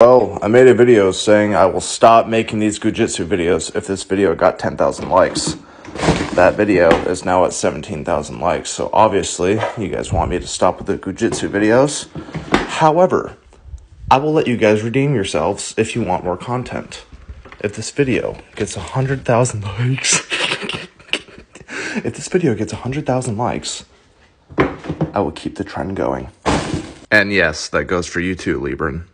Well, I made a video saying I will stop making these Gujitsu videos if this video got 10,000 likes. That video is now at 17,000 likes, so obviously you guys want me to stop with the Gujitsu videos. However, I will let you guys redeem yourselves if you want more content. If this video gets 100,000 likes, if this video gets 100,000 likes, I will keep the trend going. And yes, that goes for you too, Libran.